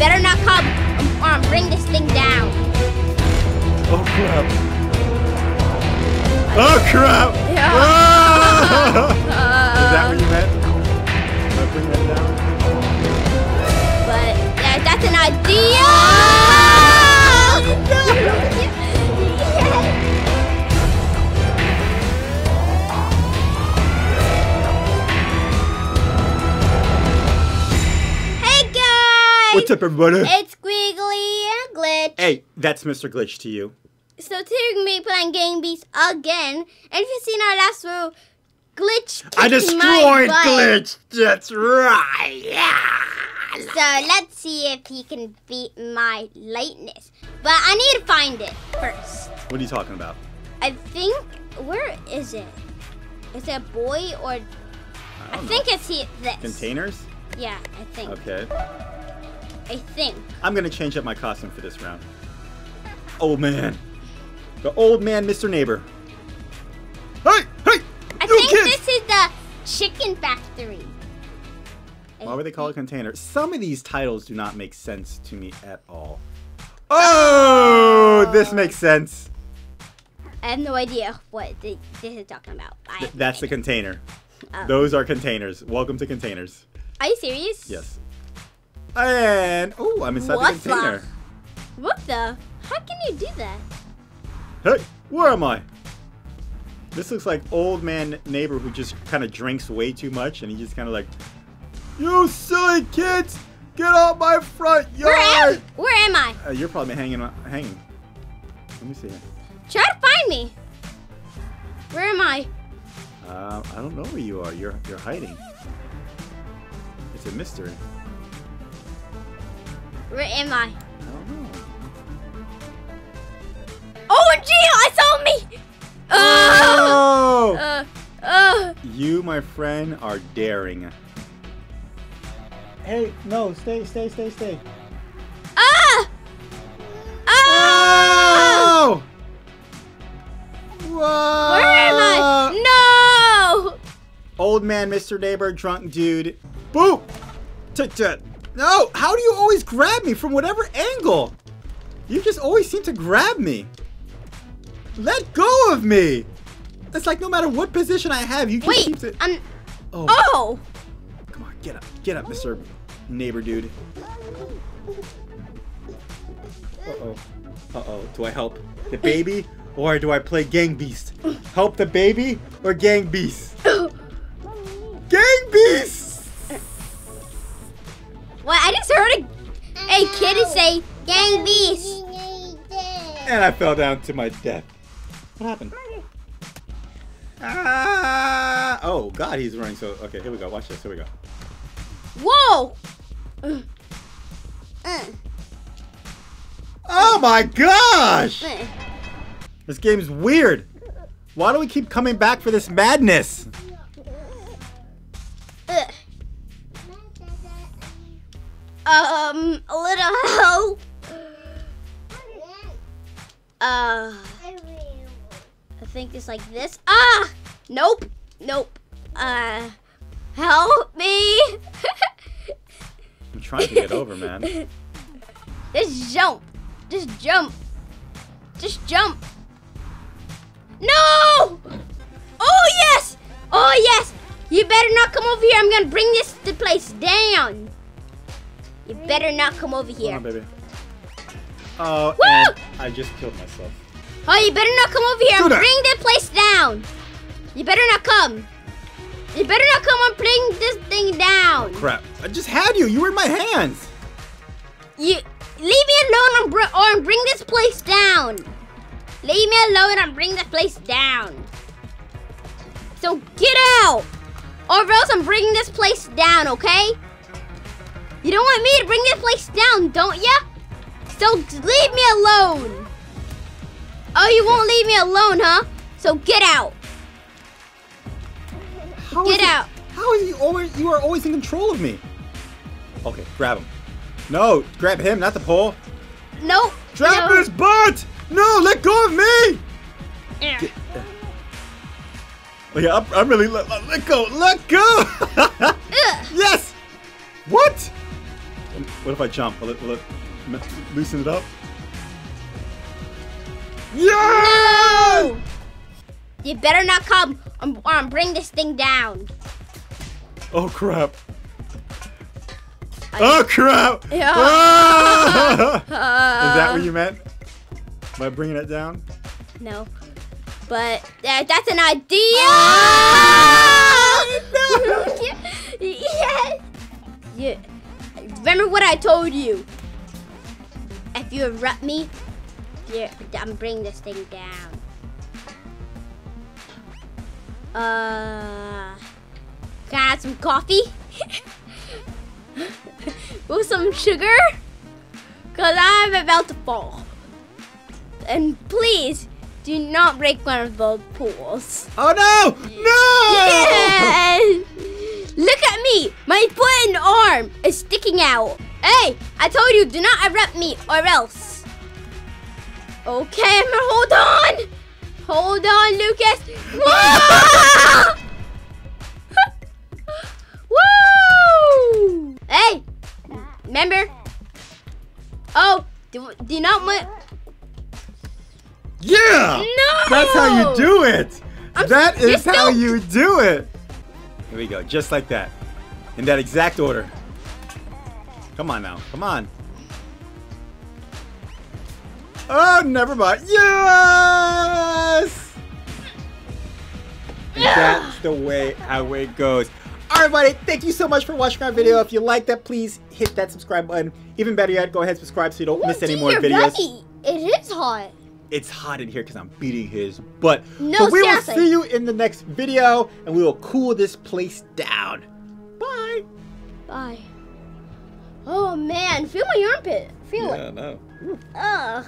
better not come or I'm bring this thing down. Oh crap. Oh crap! Yeah. Ah! Is that Uh, what you meant? Bring that down? What's up, everybody? It's Squiggly and Glitch. Hey, that's Mr. Glitch to you. So today we're gonna be playing Gang Beast again. And if you've seen our last row, Glitch I destroyed. Glitch! That's right! Yeah! So let's see if he can beat my lightness. But I need to find it first. What are you talking about? I think where is it? Is it a boy or I, I, think it's he, this. Containers? Yeah, I think. Okay. I think. I'm gonna change up my costume for this round. Old man. The old man, Mr. Neighbor. Hey! Hey! I you think kids! this is the chicken factory. Why would they call it container? Some of these titles do not make sense to me at all. Oh, oh this makes sense. I have no idea what thi- this is talking about. Th- that's no the container. Oh. Those are containers. Welcome to containers. Are you serious? Yes. And oh, I'm inside What the the- container. What the? How can you do that? Hey, where am I? This looks like old man neighbor who just kind of drinks way too much, and he just kind of like, you silly kids, get out my front Where am, yard. where am I? Uh, you're probably hanging, hanging. Let me see. Try to find me. Where am I? Uh, I don't know where you are. You're you're hiding. It's a mystery. Where am I? I don't know. Oh, gee, I saw me. Oh! uh, uh. You, my friend, are daring. Hey, no, stay, stay, stay, stay. Ah! Ah! Oh! Whoa! Where am I? No! Old man, Mr. Neighbor, drunk dude. Boop! Tit tit. No! How do you always grab me from whatever angle? You just always seem to grab me. Let go of me! It's like no matter what position I have, you just seem Wait, to. I'm. Oh, Oh! come on, get up, get up, Mr. Neighbor dude. Uh oh. Uh oh. Do I help the baby or do I play Gang Beast? Help the baby or Gang Beast? Gang Beast! Just heard a, a kid say gang beast. And I fell down to my death. What happened? Ah! Oh God, he's running so. Okay, here we go. Watch this. Here we go. Whoa! Uh, uh, Oh my gosh! uh. This game's weird. Why do we keep coming back for this madness? Um, a little help. Uh, I think it's like this. Ah! Nope. Nope. Uh, help me. I'm trying to get over, man. Just jump. Just jump. Just jump. No! Oh, yes! Oh, yes! You better not come over here. I'm gonna bring this the place down. You better not come over Hold here. on, baby. Oh, Woo! I just killed myself. Oh, you better not come over here. Do I'm bringing the place down. You better not come. You better not come and bring this thing down. Crap. I just had you. You were in my hands. You leave me alone and br- or bring this place down. Leave me alone and bring this place down. So get out, or else I'm bringing this place down. Okay? You don't want me to bring this place down, don't ya? So leave me alone. Oh, you won't leave me alone, huh? So get out. How Get is it- out. How is he always? You are always in control of me. Okay, grab him. No, grab him, not the pole. Nope. Trap no. his butt! No, let go of me! Yeah. Oh, yeah, I'm, I'm really let, let go. Let go! Yes. What? What if I jump? Will it, will it loosen it up? Yeah! No! You better not come um, or I'm bring this thing down. Oh crap! Oh crap! Yeah. Ah! Is that what you meant? By bringing it down? No. But uh, that's an idea! yes! Yeah. Remember what I told you? If you erupt me, yeah, I'm bringing this thing down. Uh, can I have some coffee? With some sugar? Cause I'm about to fall. And please, do not break one of those pools. Oh no! No! Yes! Look at me! My foot and arm is sticking out. Hey, I told you, do not erupt me or else. Okay, I'm hold on. Hold on, Lucas. Woo! Hey, remember? Oh, do, do you not want? Yeah! No! That's how you do it! I'm- That how you do it! Here we go, just like that. In that exact order. Come on now, come on. Oh, never mind. Yes! And that's the way how it goes. Alright, buddy, thank you so much for watching my video. If you liked that, please hit that subscribe button. Even better yet, go ahead and subscribe so you don't miss any more videos. right. It is hot. It's hot in here because I'm beating his butt. No, so we seriously. will see you in the next video, and we will cool this place down. Bye. Bye. Oh man, feel my armpit. Feel it. no. Ugh.